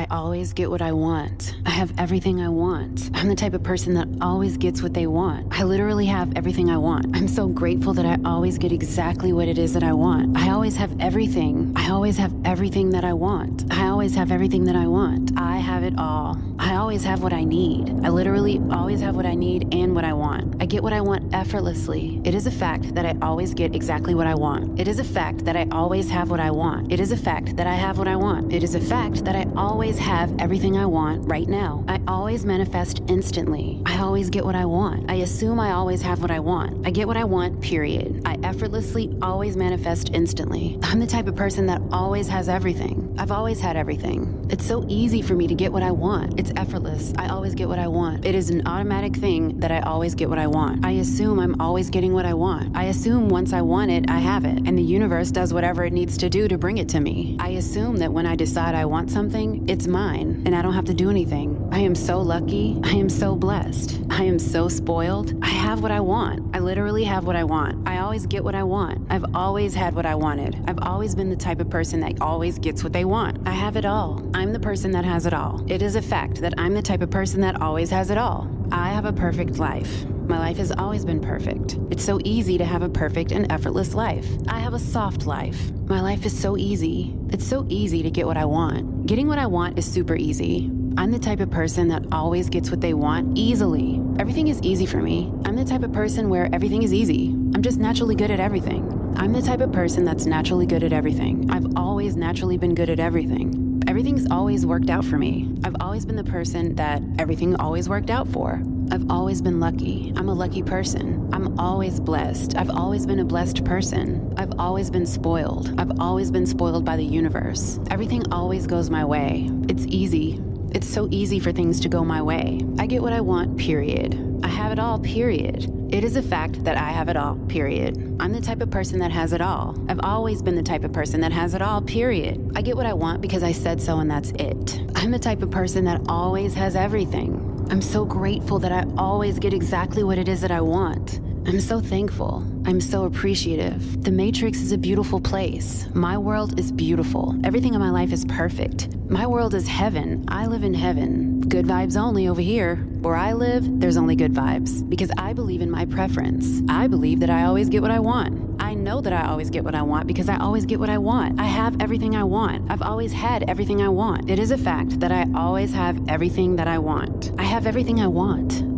I always get what I want. I have everything I want. I'm the type of person that always gets what they want. I literally have everything I want. I'm so grateful that I always get exactly what it is that I want. I always have everything. I always have everything that I want. I always have everything that I want. I have it all. I always have what I need. I literally always have what I need and what I want. I get what I want effortlessly. It is a fact that I always get exactly what I want. It is a fact that I always have what I want. It is a fact that I have what I want. It is a fact that I always have everything I want right now. I always manifest instantly. I always get what I want. I assume I always have what I want. I get what I want, period. I effortlessly always manifest instantly. I'm the type of person that always has everything. I've always had everything. It's so easy for me to get what I want. It's effortless. I always get what I want. It is an automatic thing that I always get what I want. I assume I'm always getting what I want. I assume once I want it, I have it, and the universe does whatever it needs to do to bring it to me. I assume that when I decide I want something, it's mine, and I don't have to do anything. I am so lucky. I am so blessed. I am so spoiled. I have what I want. I literally have what I want. I always get what I want. I've always had what I wanted. I've always been the type of person that always gets what they want. I have it all. I'm the person that has it all. It is a fact that I'm the type of person that always has it all. I have a perfect life. My life has always been perfect. It's so easy to have a perfect and effortless life. I have a soft life. My life is so easy. It's so easy to get what I want. Getting what I want is super easy. I'm the type of person that always gets what they want easily. Everything is easy for me. I'm the type of person where everything is easy. I'm just naturally good at everything. I'm the type of person that's naturally good at everything. I've always naturally been good at everything. Everything's always worked out for me. I've always been the person that everything always worked out for. I've always been lucky. I'm a lucky person. I'm always blessed. I've always been a blessed person. I've always been spoiled. I've always been spoiled by the universe. Everything always goes my way. It's easy. It's so easy for things to go my way. I get what I want, period. I have it all, period. It is a fact that I have it all, period. I'm the type of person that has it all. I've always been the type of person that has it all, period. I get what I want because I said so and that's it. I'm the type of person that always has everything. I'm so grateful that I always get exactly what it is that I want. I'm so thankful. I'm so appreciative. The Matrix is a beautiful place. My world is beautiful. Everything in my life is perfect. My world is heaven. I live in heaven. Good vibes only over here. Where I live, there's only good vibes because I believe in my preference. I believe that I always get what I want. I know that I always get what I want because I always get what I want. I have everything I want. I've always had everything I want. It is a fact that I always have everything that I want. I have everything I want.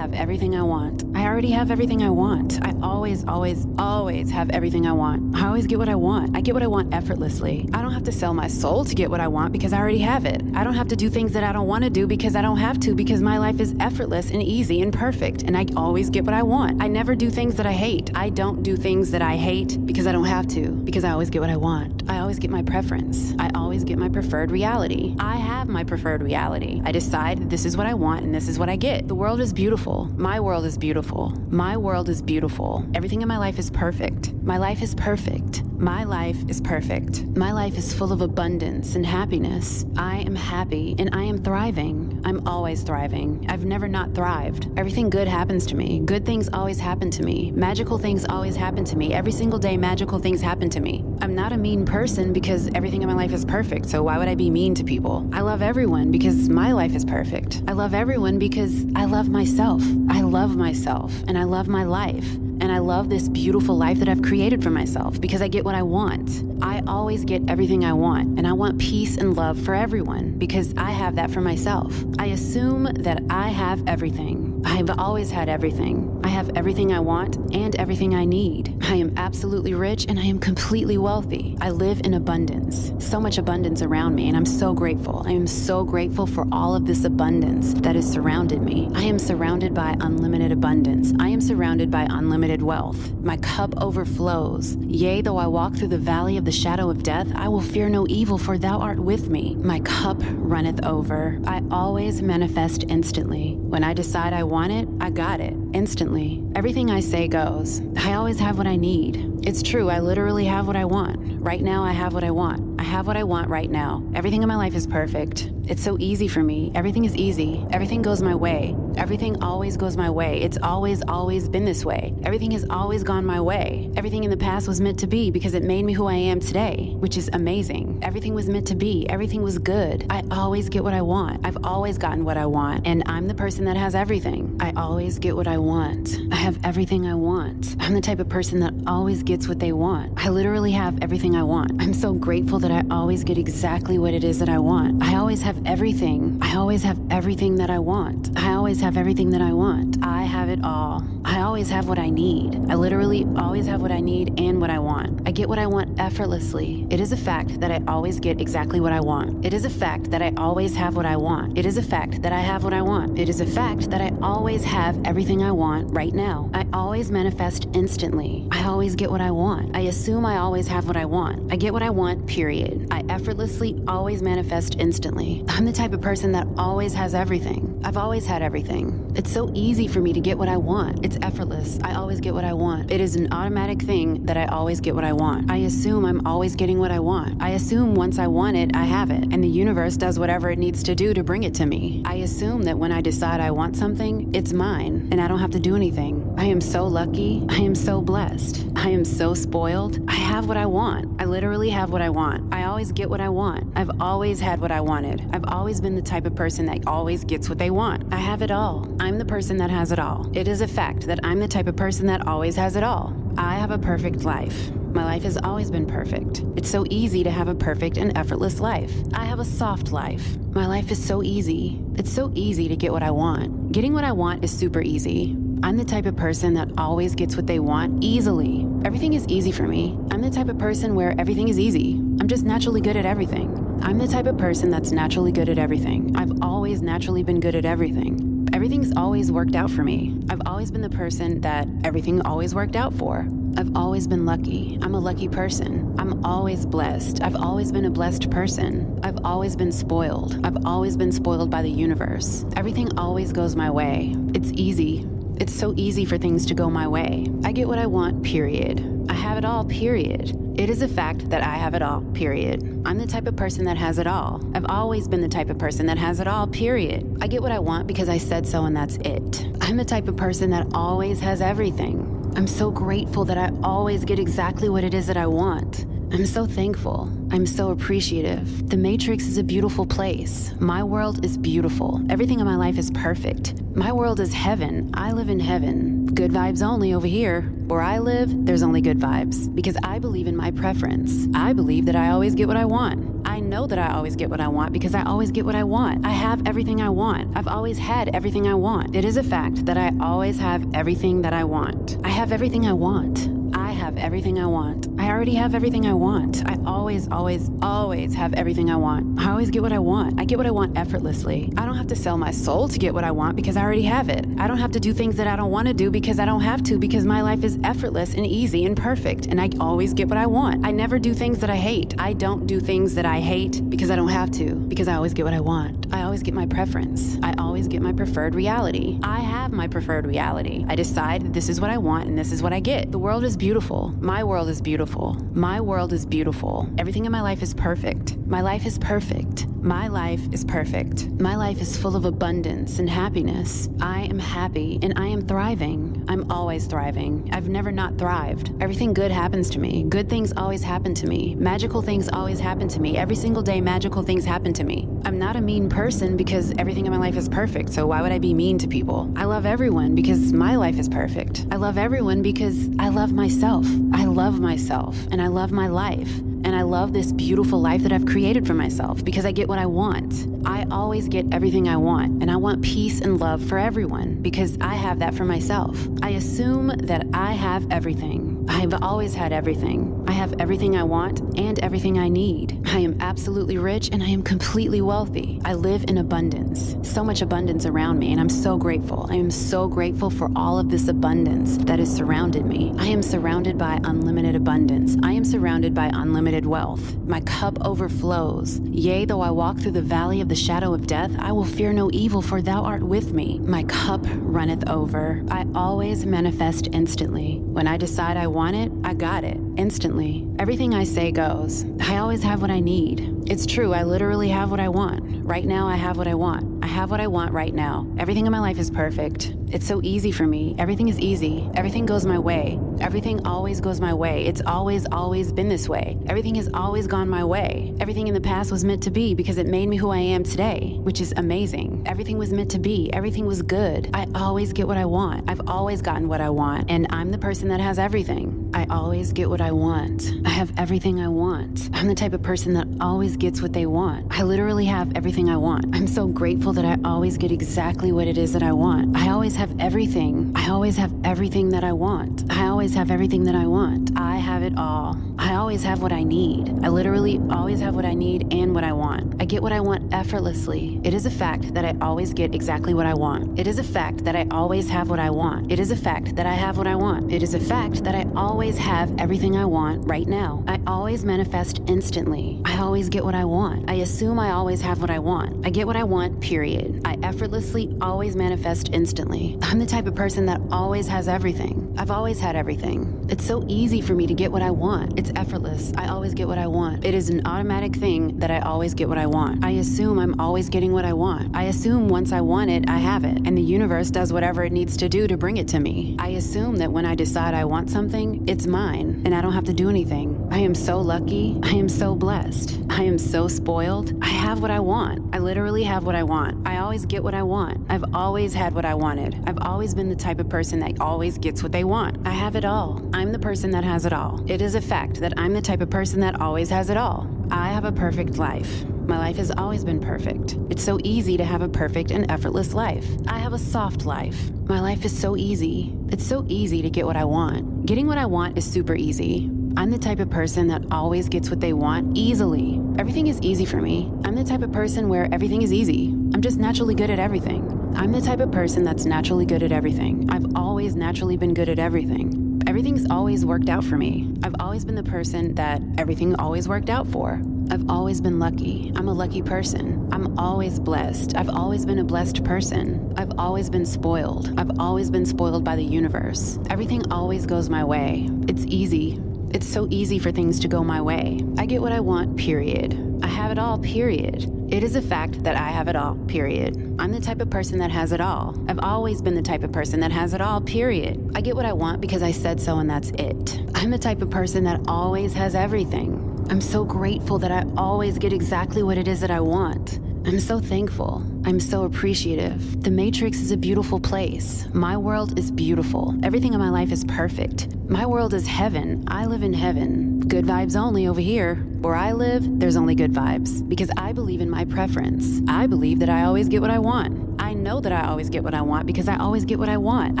Have everything I want. I already have everything I want. I always, always, always have everything I want. I always get what I want. I get what I want effortlessly. I don't have to sell my soul to get what I want because I already have it. I don't have to do things that I don't want to do because I don't have to because my life is effortless and easy and perfect and I always get what I want. I never do things that I hate. I don't do things that I hate because I don't have to because I always get what I want. I always get my preference. I always get my preferred reality. I have my preferred reality. I decide this is what I want and this is what I get. The world is beautiful. My world is beautiful. My world is beautiful. Everything in my life is perfect. My life is perfect. My life is perfect. My life is full of abundance and happiness. I am happy and I am thriving. I'm always thriving. I've never not thrived. Everything good happens to me. Good things always happen to me. Magical things always happen to me. Every single day, magical things happen to me. I'm not a mean person because everything in my life is perfect, so why would I be mean to people? I love everyone because my life is perfect. I love everyone because I love myself. I love myself and I love my life. And I love this beautiful life that I've created for myself because I get what I want. I always get everything I want, and I want peace and love for everyone because I have that for myself. I assume that I have everything. I've always had everything. I have everything I want and everything I need. I am absolutely rich and I am completely wealthy. I live in abundance, so much abundance around me, and I'm so grateful. I am so grateful for all of this abundance that has surrounded me. I am surrounded by unlimited abundance. I am surrounded by unlimited wealth. My cup overflows. Yea, though I walk through the valley of the shadow of death, I will fear no evil, for thou art with me. My cup runneth over. I always manifest instantly. When I decide I want it, I got it instantly. Everything I say goes. I always have what I need. It's true, I literally have what I want. Right now, I have what I want. I have what I want right now. Everything in my life is perfect. It's so easy for me. Everything is easy. Everything goes my way. Everything always goes my way. It's always, always been this way. Everything has always gone my way. Everything in the past was meant to be because it made me who I am today, which is amazing. Everything was meant to be. Everything was good. I always get what I want. I've always gotten what I want, and I'm the person that has everything. I always get what I want. I have everything I want. I'm the type of person that always gets what they want. I literally have everything I want. I'm so grateful that I always get exactly what it is that I want. I always have everything. I always have everything that I want. I always have everything that I want. I have it all. I always have what I need. I literally always have what I need and what I want. I get what I want effortlessly. It is a fact that I always get exactly what I want. It is a fact that I always have what I want. It is a fact that I have what I want. It is a fact that I always have everything I want right now. I always manifest instantly. I always get what I want. I assume I always have what I want. I get what I want, period. I effortlessly always manifest instantly. I'm the type of person that always has everything. I've always had everything. It's so easy for me to get what I want. It's effortless. I always get what I want. It is an automatic thing that I always get what I want. I assume I'm always getting what I want. I assume once I want it, I have it, and the universe does whatever it needs to do to bring it to me. I assume that when I decide I want something, it's mine, and I don't have to do anything. I am so lucky. I am so blessed. I am so spoiled. I have what I want. I literally have what I want. I always get what I want. I've always had what I wanted. I've always been the type of person that always gets what they want. I have it all. I'm the person that has it all. It is a fact that I'm the type of person that always has it all. I have a perfect life. My life has always been perfect. It's so easy to have a perfect and effortless life. I have a soft life. My life is so easy. It's so easy to get what I want. Getting what I want is super easy. I'm the type of person that always gets what they want easily. Everything is easy for me. I'm the type of person where everything is easy. I'm just naturally good at everything. I'm the type of person that's naturally good at everything. I've always naturally been good at everything. Everything's always worked out for me. I've always been the person that everything always worked out for. I've always been lucky. I'm a lucky person. I'm always blessed. I've always been a blessed person. I've always been spoiled. I've always been spoiled by the universe. Everything always goes my way. It's easy. It's so easy for things to go my way. I get what I want, period. I have it all, period. It is a fact that I have it all, period. I'm the type of person that has it all. I've always been the type of person that has it all, period. I get what I want because I said so and that's it. I'm the type of person that always has everything. I'm so grateful that I always get exactly what it is that I want. I'm so thankful. I'm so appreciative. The Matrix is a beautiful place. My world is beautiful. Everything in my life is perfect. My world is heaven. I live in heaven. Good vibes only over here. Where I live, there's only good vibes because I believe in my preference. I believe that I always get what I want. I know that I always get what I want because I always get what I want. I have everything I want. I've always had everything I want. It is a fact that I always have everything that I want. I have everything I want. I have everything I want. I already have everything I want. I always, always, always always have everything I want. I always get what I want. I get what I want effortlessly. I don't have to sell my soul to get what I want because I already have it. I don't have to do things that I don't want to do because I don't have to because my life is effortless and easy and perfect and I always get what I want. I never do things that I hate. I don't do things that I hate because I don't have to because I always get what I want. I always get my preference. I always get my preferred reality. I have my preferred reality. I decide this is what I want and this is what I get. The world is beautiful. My world is beautiful. My world is beautiful. Everything in my life is perfect. My life is perfect. My life is perfect. My life is full of abundance and happiness. I am happy and I am thriving. I'm always thriving. I've never not thrived. Everything good happens to me. Good things always happen to me. Magical things always happen to me. Every single day, magical things happen to me. I'm not a mean person because everything in my life is perfect, so why would I be mean to people? I love everyone because my life is perfect. I love everyone because I love myself. I love myself and I love my life. And I love this beautiful life that I've created for myself because I get what I want. I always get everything I want, and I want peace and love for everyone because I have that for myself. I assume that I have everything. I've always had everything. I have everything I want and everything I need. I am absolutely rich and I am completely wealthy. I live in abundance, so much abundance around me, and I'm so grateful. I am so grateful for all of this abundance that has surrounded me. I am surrounded by unlimited abundance. I am surrounded by unlimited wealth. My cup overflows. Yea, though I walk through the valley of the shadow of death, I will fear no evil, for thou art with me. My cup runneth over. I always manifest instantly. When I decide I want it, I got it instantly. Everything I say goes. I always have what I need. It's true, I literally have what I want. Right now, I have what I want. I have what I want right now. Everything in my life is perfect. It's so easy for me. Everything is easy. Everything goes my way. Everything always goes my way. It's always, always been this way. Everything has always gone my way. Everything in the past was meant to be because it made me who I am today, which is amazing. Everything was meant to be. Everything was good. I always get what I want. I've always gotten what I want, and I'm the person that has everything. I always get what I want. I have everything I want. I'm the type of person that always gets what they want. I literally have everything I want. I'm so grateful that I always get exactly what it is that I want. I always have everything. I always have everything that I want. I always have everything that I want. I have it all. I always have what I need. I literally always have what I need and what I want. I get what I want effortlessly. It is a fact that I always get exactly what I want. It is a fact that I always have what I want. It is a fact that I have what I want. It is a fact that I always have everything I want right now. I always manifest instantly. I always get what I want. I assume I always have what I want. I get what I want, period. I effortlessly always manifest instantly. I'm the type of person that always has everything. I've always had everything. It's so easy for me to get what I want. It's effortless. I always get what I want. It is an automatic thing that I always get what I want. I assume I'm always getting what I want. I assume once I want it, I have it, and the universe does whatever it needs to do to bring it to me. I assume that when I decide I want something, it's mine, and I don't have to do anything. I am so lucky. I am so blessed. I am so spoiled. I have what I want. I literally have what I want. I always get what I want. I've always had what I wanted. I've always been the type of person that always gets what they want. I have it all. I'm the person that has it all. It is a fact that I'm the type of person that always has it all. I have a perfect life. My life has always been perfect. It's so easy to have a perfect and effortless life. I have a soft life. My life is so easy. It's so easy to get what I want. Getting what I want is super easy. I'm the type of person that always gets what they want easily. Everything is easy for me. I'm the type of person where everything is easy. I'm just naturally good at everything. I'm the type of person that's naturally good at everything. I've always naturally been good at everything. Everything's always worked out for me. I've always been the person that everything always worked out for. I've always been lucky. I'm a lucky person. I'm always blessed. I've always been a blessed person. I've always been spoiled. I've always been spoiled by the universe. Everything always goes my way. It's easy. It's so easy for things to go my way. I get what I want, period. I have it all, period. It is a fact that I have it all, period. I'm the type of person that has it all. I've always been the type of person that has it all, period. I get what I want because I said so and that's it. I'm the type of person that always has everything. I'm so grateful that I always get exactly what it is that I want. I'm so thankful. I'm so appreciative. The Matrix is a beautiful place. My world is beautiful. Everything in my life is perfect. My world is heaven. I live in heaven. Good vibes only over here. Where I live, there's only good vibes because I believe in my preference. I believe that I always get what I want. I know that I always get what I want because I always get what I want.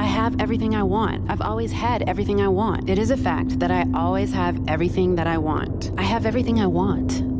I have everything I want. I've always had everything I want. It is a fact that I always have everything that I want. I have everything I want.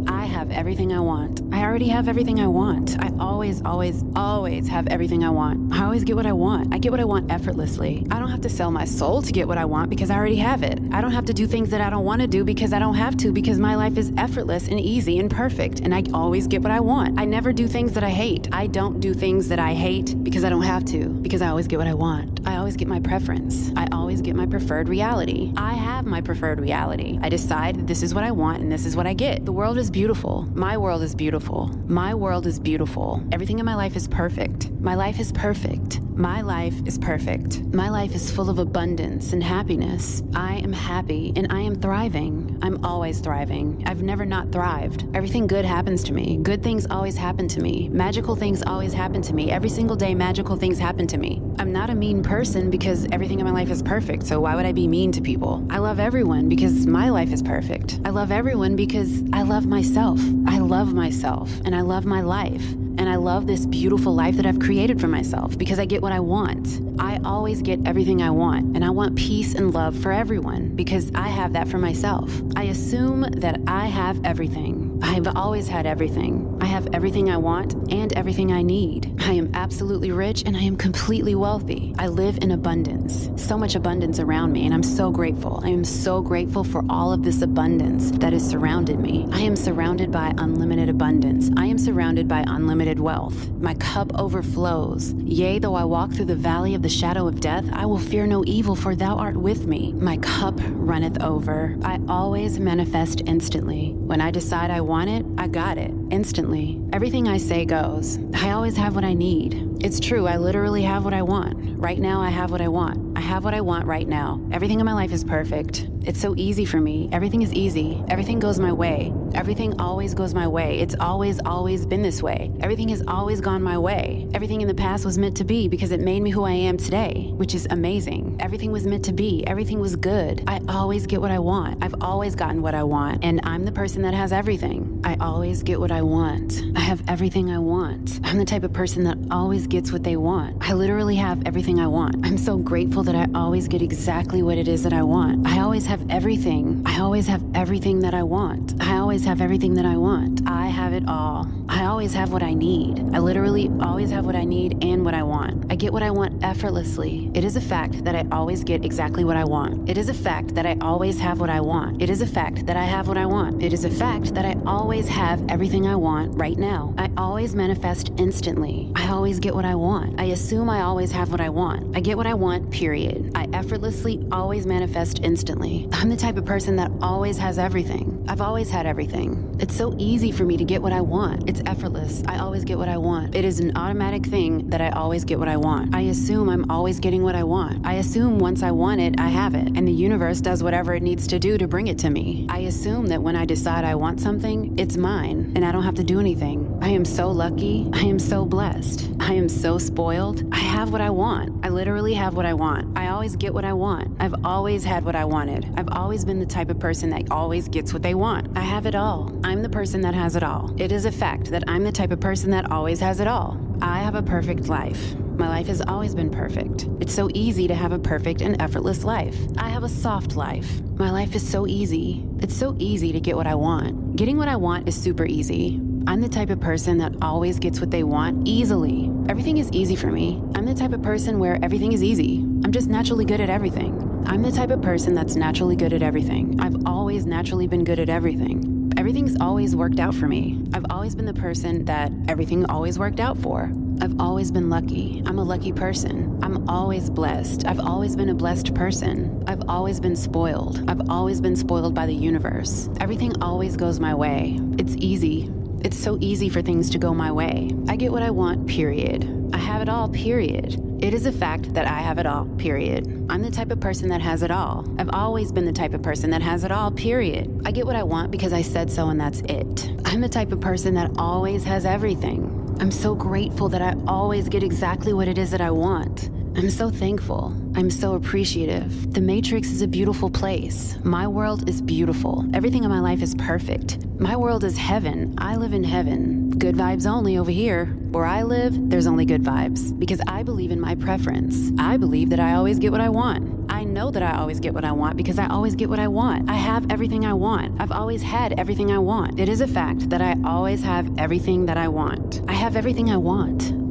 Everything I want. I already have everything I want. I always, always, always have everything I want. I always get what I want. I get what I want effortlessly. I don't have to sell my soul to get what I want because I already have it. I don't have to do things that I don't want to do because I don't have to because my life is effortless and easy and perfect and I always get what I want. I never do things that I hate. I don't do things that I hate because I don't have to because I always get what I want. I always get my preference. I always get my preferred reality. I have my preferred reality. I decide that this is what I want and this is what I get. The world is beautiful. My world is beautiful. My world is beautiful. Everything in my life is perfect. My life is perfect. My life is perfect. My life is full of abundance and happiness. I am happy and I am thriving. I'm always thriving. I've never not thrived. Everything good happens to me. Good things always happen to me. Magical things always happen to me. Every single day, magical things happen to me. I'm not a mean person because everything in my life is perfect, so why would I be mean to people? I love everyone because my life is perfect. I love everyone because I love myself. I love myself and I love my life. And I love this beautiful life that I've created for myself because I get what I want. I always get everything I want, and I want peace and love for everyone because I have that for myself. I assume that I have everything. I've always had everything. I have everything I want and everything I need. I am absolutely rich and I am completely wealthy. I live in abundance, so much abundance around me, and I'm so grateful. I am so grateful for all of this abundance that has surrounded me. I am surrounded by unlimited abundance. I am surrounded by unlimited wealth. My cup overflows. Yea, though I walk through the valley of the shadow of death, I will fear no evil, for thou art with me. My cup runneth over. I always manifest instantly. When I decide I want it, I got it instantly. Everything I say goes. I always have what I I need. It's true, I literally have what I want. Right now, I have what I want. I have what I want right now. Everything in my life is perfect. It's so easy for me. Everything is easy. Everything goes my way. Everything always goes my way. It's always, always been this way. Everything has always gone my way. Everything in the past was meant to be because it made me who I am today, which is amazing. Everything was meant to be. Everything was good. I always get what I want. I've always gotten what I want. And I'm the person that has everything. I always get what I want. I have everything I want. I'm the type of person that always gets what they want. I literally have everything I want. I'm so grateful that I always get exactly what it is that I want. I always have everything. I always have everything that I want. I always have everything that I want. I have it all. I always have what I need. I literally always have what I need and what I want. I get what I want effortlessly. It is a fact that I always get exactly what I want. It is a fact that I always have what I want. It is a fact that I have what I want. It is a fact that I always have everything I want right now. I always manifest instantly. I always get what I want. I assume I always have what I want. I get what I want, period. I effortlessly always manifest instantly. I'm the type of person that always has everything. I've always had everything. It's so easy for me to get what I want. It's effortless. I always get what I want. It is an automatic thing that I always get what I want. I assume I'm always getting what I want. I assume once I want it, I have it, and the universe does whatever it needs to do to bring it to me. I assume that when I decide I want something, it's mine, and I don't have to do anything. I am so lucky. I am so blessed. I am so spoiled. I have what I want. I literally have what I want. I always get what I want. I've always had what I wanted. I've always been the type of person that always gets what they want. I have it all. I'm the person that has it all. It is a fact that I'm the type of person that always has it all. I have a perfect life. My life has always been perfect. It's so easy to have a perfect and effortless life. I have a soft life. My life is so easy. It's so easy to get what I want. Getting what I want is super easy. I'm the type of person that always gets what they want easily. Everything is easy for me. I'm the type of person where everything is easy. I'm just naturally good at everything. I'm the type of person that's naturally good at everything. I've always naturally been good at everything. Everything's always worked out for me. I've always been the person that everything always worked out for. I've always been lucky. I'm a lucky person. I'm always blessed. I've always been a blessed person. I've always been spoiled. I've always been spoiled by the universe. Everything always goes my way. It's easy. It's so easy for things to go my way. I get what I want, period. I have it all, period. It is a fact that I have it all, period. I'm the type of person that has it all. I've always been the type of person that has it all, period. I get what I want because I said so and that's it. I'm the type of person that always has everything. I'm so grateful that I always get exactly what it is that I want. I'm so thankful. I'm so appreciative. The Matrix is a beautiful place. My world is beautiful. Everything in my life is perfect. My world is heaven. I live in heaven. Good vibes only over here. Where I live, there's only good vibes because I believe in my preference. I believe that I always get what I want. I know that I always get what I want because I always get what I want. I have everything I want. I've always had everything I want. It is a fact that I always have everything that I want. I have everything I want.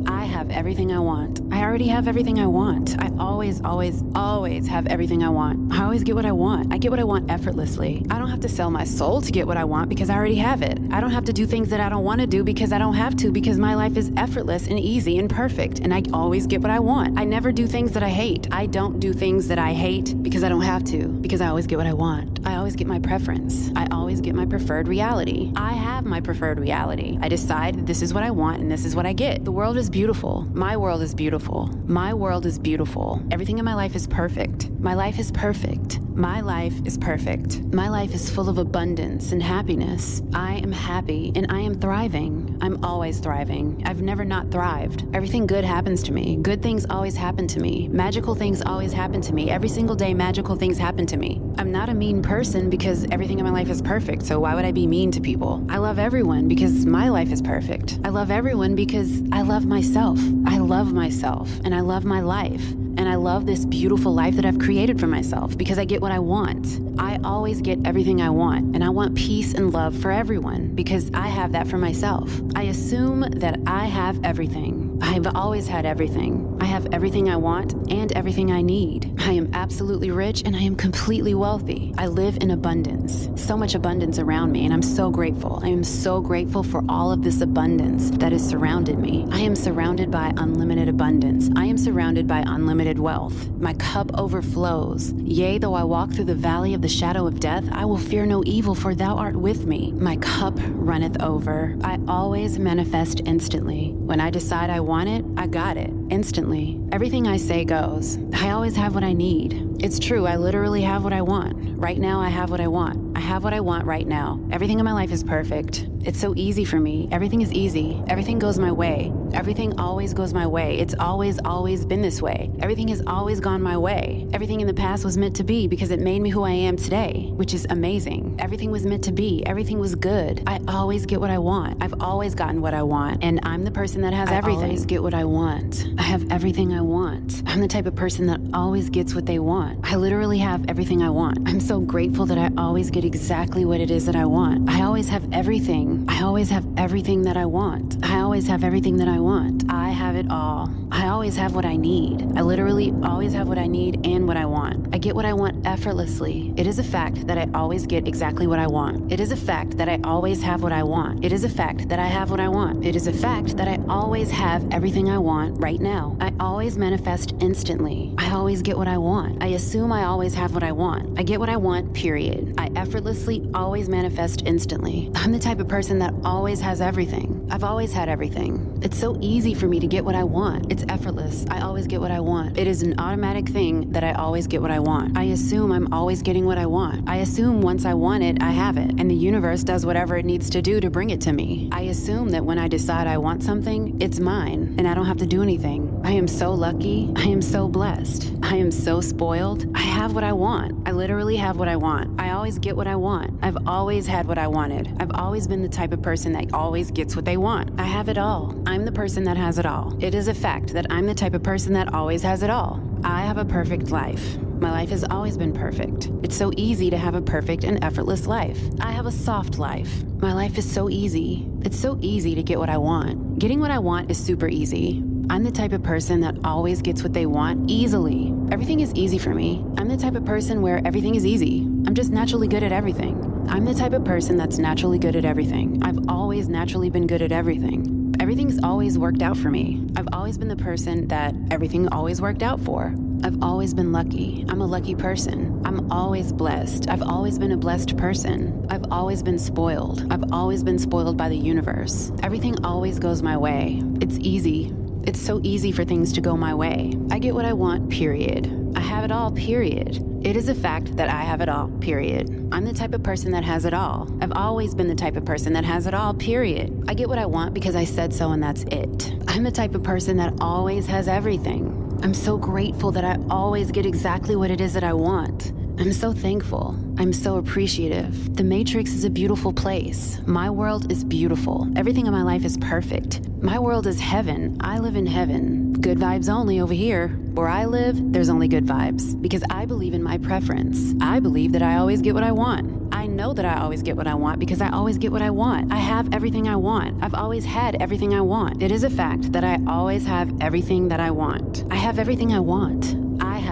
Everything I want. I already have everything I want. I always, always, always have everything I want. I always get what I want. I get what I want effortlessly. I don't have to sell my soul to get what I want because I already have it. I don't have to do things that I don't want to do because I don't have to because my life is effortless and easy and perfect and I always get what I want. I never do things that I hate. I don't do things that I hate because I don't have to because I always get what I want. I always get my preference. I always get my preferred reality. I have my preferred reality. I decide this is what I want and this is what I get. The world is beautiful. My world is beautiful. My world is beautiful. Everything in my life is perfect. My life is perfect. My life is perfect. My life is full of abundance and happiness. I am happy and I am thriving. I'm always thriving. I've never not thrived. Everything good happens to me. Good things always happen to me. Magical things always happen to me. Every single day, magical things happen to me. I'm not a mean person because everything in my life is perfect, so why would I be mean to people? I love everyone because my life is perfect. I love everyone because I love myself. I love myself and I love my life. And I love this beautiful life that I've created for myself because I get what I want. I always get everything I want, and I want peace and love for everyone because I have that for myself. I assume that I have everything. I've always had everything. I have everything I want and everything I need. I am absolutely rich and I am completely wealthy. I live in abundance, so much abundance around me, and I'm so grateful. I am so grateful for all of this abundance that has surrounded me. I am surrounded by unlimited abundance. I am surrounded by unlimited wealth. My cup overflows. Yea, though I walk through the valley of the shadow of death, I will fear no evil, for thou art with me. My cup runneth over. I always manifest instantly. When I decide I want it, I got it instantly. Everything I say goes. I always have what I need. It's true, I literally have what I want. Right now, I have what I want. I have what I want right now. Everything in my life is perfect. It's so easy for me. Everything is easy. Everything goes my way. Everything always goes my way. It's always, always been this way. Everything has always gone my way. Everything in the past was meant to be because it made me who I am today, which is amazing. Everything was meant to be. Everything was good. I always get what I want. I've always gotten what I want, and I'm the person that has I everything. always get what I want. I have everything I want. I'm the type of person that always gets what they want. I literally have everything I want. I'm so grateful that I always get exactly what it is that I want. I always have everything. I always have everything that I want. I always have everything that I want. I have it all. I always have what I need. I literally always have what I need and what I want. I get what I want effortlessly. It is a fact that I always get exactly what I want. It is a fact that I always have what I want. It is a fact that I have what I want. It is a fact that I always have everything I want right now. I always manifest instantly. I always get what I want. I assume I always have what I want. I get what I want, period. I effortlessly always manifest instantly. I'm the type of person that always has everything. I've always had everything. It's so easy for me to get what I want. It's effortless. I always get what I want. It is an automatic thing that I always get what I want. I assume I'm always getting what I want. I assume once I want it, I have it, and the universe does whatever it needs to do to bring it to me. I assume that when I decide I want something, it's mine, and I don't have to do anything. I am so lucky. I am so blessed. I am so spoiled. I have what I want. I literally have what I want. I always get what I want. I've always had what I wanted. I've always been the type of person that always gets what they want. I have it all. I'm the person that has it all. It is a fact that I'm the type of person that always has it all. I have a perfect life. My life has always been perfect. It's so easy to have a perfect and effortless life. I have a soft life. My life is so easy. It's so easy to get what I want. Getting what I want is super easy. I'm the type of person that always gets what they want easily. Everything is easy for me. I'm the type of person where everything is easy. I'm just naturally good at everything. I'm the type of person that's naturally good at everything. I've always naturally been good at everything. Everything's always worked out for me. I've always been the person that everything always worked out for. I've always been lucky. I'm a lucky person. I'm always blessed. I've always been a blessed person. I've always been spoiled. I've always been spoiled by the universe. Everything always goes my way. It's easy. It's so easy for things to go my way. I get what I want, period. I have it all, period. It is a fact that I have it all, period. I'm the type of person that has it all. I've always been the type of person that has it all, period. I get what I want because I said so and that's it. I'm the type of person that always has everything. I'm so grateful that I always get exactly what it is that I want. I'm so thankful. I'm so appreciative. The Matrix is a beautiful place. My world is beautiful. Everything in my life is perfect. My world is heaven. I live in heaven. Good vibes only over here. Where I live, there's only good vibes because I believe in my preference. I believe that I always get what I want. I know that I always get what I want because I always get what I want. I have everything I want. I've always had everything I want. It is a fact that I always have everything that I want. I have everything I want.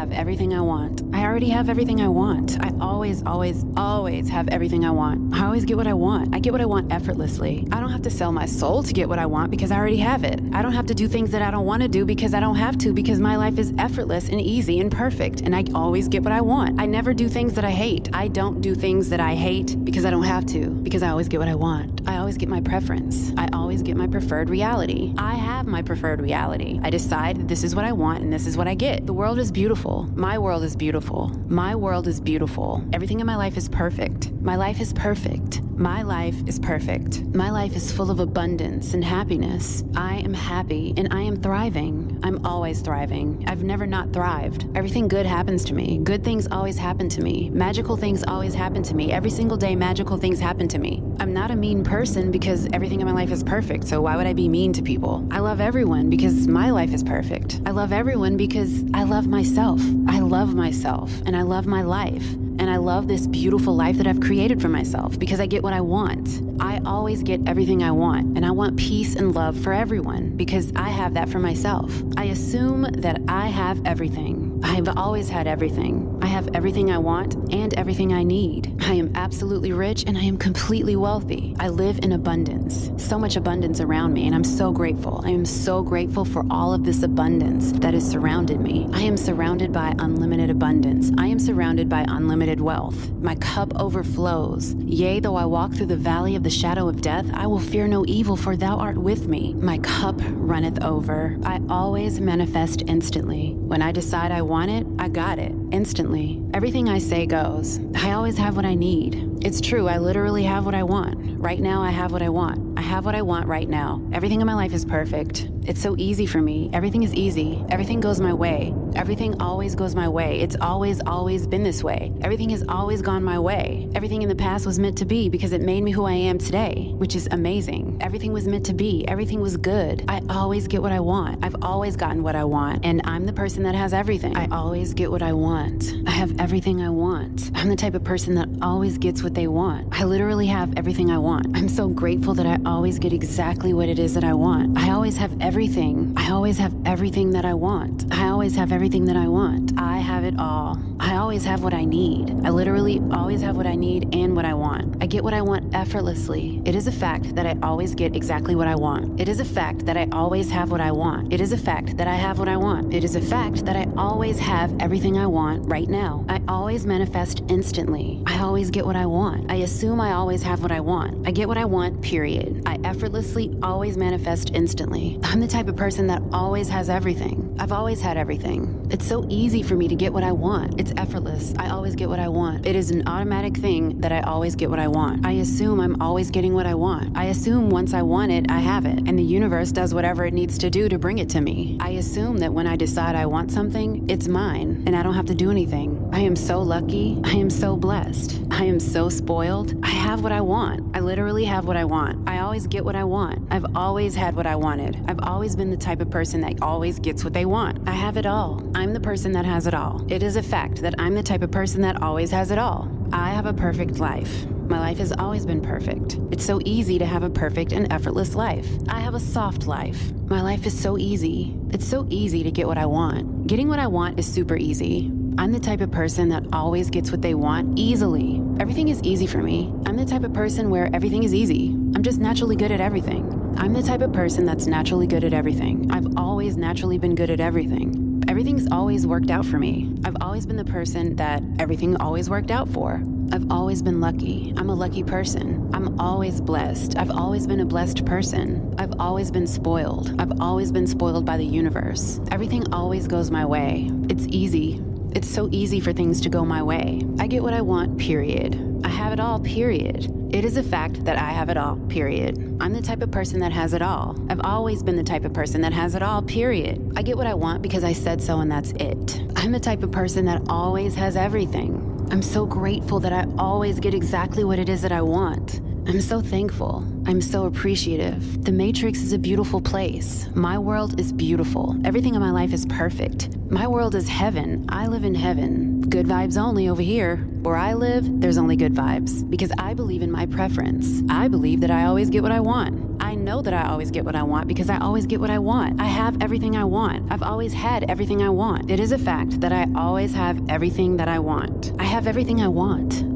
Have everything I want. I already have everything I want. I always, always, always have everything I want. I always get what I want. I get what I want effortlessly. I don't have to sell my soul to get what I want because I already have it. I don't have to do things that I don't want to do because I don't have to because my life is effortless and easy and perfect and I always get what I want. I never do things that I hate. I don't do things that I hate because I don't have to because I always get what I want. I always get my preference. I always get my preferred reality. I have my preferred reality. I decide this is what I want and this is what I get. The world is beautiful. My world is beautiful. My world is beautiful. Everything in my life is perfect. My life is perfect. My life is perfect. My life is full of abundance and happiness. I am happy and I am thriving. I'm always thriving. I've never not thrived. Everything good happens to me. Good things always happen to me. Magical things always happen to me. Every single day, magical things happen to me. I'm not a mean person because everything in my life is perfect, so why would I be mean to people? I love everyone because my life is perfect. I love everyone because I love myself. I love myself and I love my life. And I love this beautiful life that I've created for myself because I get what I want. I always get everything I want, and I want peace and love for everyone because I have that for myself. I assume that I have everything. I've always had everything. I have everything I want and everything I need. I am absolutely rich and I am completely wealthy. I live in abundance, so much abundance around me, and I'm so grateful. I am so grateful for all of this abundance that has surrounded me. I am surrounded by unlimited abundance. I am surrounded by unlimited wealth. My cup overflows. Yea, though I walk through the valley of the shadow of death, I will fear no evil, for thou art with me. My cup runneth over. I always manifest instantly. When I decide I want it, I got it instantly. Everything I say goes. I always have what I need. It's true, I literally have what I want. Right now, I have what I want. I have what I want right now. Everything in my life is perfect. It's so easy for me. Everything is easy. Everything goes my way. Everything always goes my way. It's always, always been this way. Everything has always gone my way. Everything in the past was meant to be because it made me who I am today, which is amazing. Everything was meant to be. Everything was good. I always get what I want. I've always gotten what I want. And I'm the person that has everything. I always get what I want. I have everything I want. I'm the type of person that always gets what they want. I literally have everything I want. I'm so grateful that I always get exactly what it is that I want. I always have everything. I always have everything that I want. I always have everything that I want. I have it all. I always have what I need. I literally always have what I need and what I want. I get what I want effortlessly. It is a fact that I always get exactly what I want. It is a fact that I always have what I want. It is a fact that I have what I want. It is a fact that I always have everything I want right now. I always manifest instantly. I always get what I want. I assume I always have what I want. I get what I want, period. I effortlessly always manifest instantly. I'm the type of person that always has everything. I've always had everything. It's so easy for me to get what I want. It's effortless. I always get what I want. It is an automatic thing that I always get what I want. I assume I'm always getting what I want. I assume once I want it, I have it, and the universe does whatever it needs to do to bring it to me. I assume that when I decide I want something, it's mine, and I don't have to do anything. I am so lucky. I am so blessed. I am so spoiled. I have what I want. I literally have what I want. I always get what I want. I've always had what I wanted. I've always been the type of person that always gets what they want. I have it all. I'm the person that has it all. It is a fact that I'm the type of person that always has it all. I have a perfect life. My life has always been perfect. It's so easy to have a perfect and effortless life. I have a soft life. My life is so easy. It's so easy to get what I want. Getting what I want is super easy. I'm the type of person that always gets what they want easily. Everything is easy for me. I'm the type of person where everything is easy. I'm just naturally good at everything. I'm the type of person that's naturally good at everything. I've always naturally been good at everything. Everything's always worked out for me. I've always been the person that everything always worked out for. I've always been lucky. I'm a lucky person. I'm always blessed. I've always been a blessed person. I've always been spoiled. I've always been spoiled by the universe. Everything always goes my way. It's easy. It's so easy for things to go my way. I get what I want, period. I have it all, period. It is a fact that I have it all, period. I'm the type of person that has it all. I've always been the type of person that has it all, period. I get what I want because I said so and that's it. I'm the type of person that always has everything. I'm so grateful that I always get exactly what it is that I want. I'm so thankful. I'm so appreciative. The Matrix is a beautiful place. My world is beautiful. Everything in my life is perfect. My world is heaven. I live in heaven. Good vibes only over here. Where I live, there's only good vibes because I believe in my preference. I believe that I always get what I want. I know that I always get what I want because I always get what I want. I have everything I want. I've always had everything I want. It is a fact that I always have everything that I want. I have everything I want.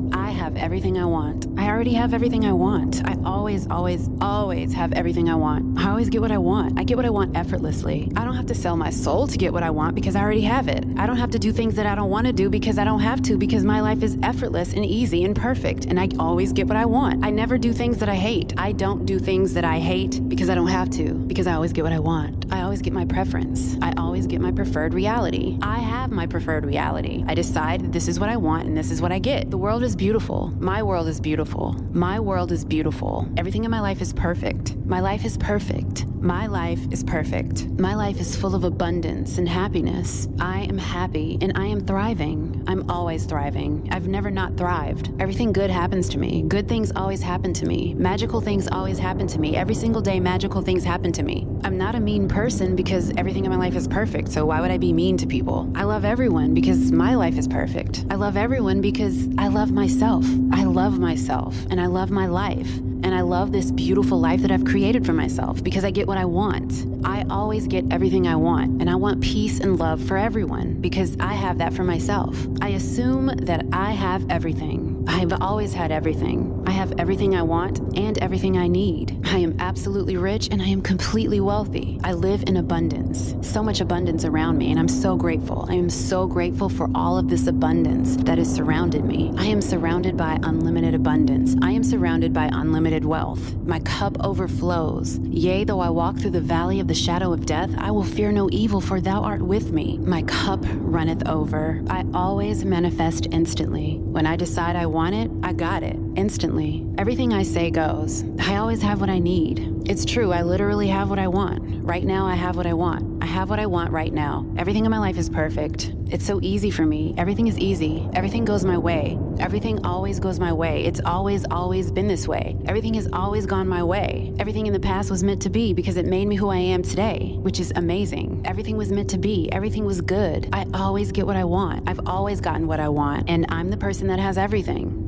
Have everything I want. I already have everything I want. I always, always, always have everything I want. I always get what I want. I get what I want effortlessly. I don't have to sell my soul to get what I want because I already have it. I don't have to do things that I don't want to do because I don't have to because my life is effortless and easy and perfect and I always get what I want. I never do things that I hate. I don't do things that I hate because I don't have to because I always get what I want. I always get my preference. I always get my preferred reality. I have my preferred reality. I decide this is what I want and this is what I get. The world is beautiful. My world is beautiful. My world is beautiful. Everything in my life is perfect. My life is perfect. My life is perfect. My life is full of abundance and happiness. I am happy and I am thriving. I'm always thriving. I've never not thrived. Everything good happens to me. Good things always happen to me. Magical things always happen to me. Every single day, magical things happen to me. I'm not a mean person because everything in my life is perfect, so why would I be mean to people? I love everyone because my life is perfect. I love everyone because I love myself. I love myself and I love my life. And I love this beautiful life that I've created for myself because I get what I want. I always get everything I want, and I want peace and love for everyone because I have that for myself. I assume that I have everything. I've always had everything. I have everything I want and everything I need. I am absolutely rich and I am completely wealthy. I live in abundance, so much abundance around me, and I'm so grateful. I am so grateful for all of this abundance that has surrounded me. I am surrounded by unlimited abundance. I am surrounded by unlimited wealth. My cup overflows. Yea, though I walk through the valley of the shadow of death, I will fear no evil, for thou art with me. My cup runneth over. I always manifest instantly. When I decide I want it, I got it instantly. Everything I say goes. I always have what I need. It's true, I literally have what I want. Right now, I have what I want. I have what I want right now. Everything in my life is perfect. It's so easy for me. Everything is easy. Everything goes my way. Everything always goes my way. It's always, always been this way. Everything has always gone my way. Everything in the past was meant to be because it made me who I am today, which is amazing. Everything was meant to be. Everything was good. I always get what I want. I've always gotten what I want, and I'm the person that has everything.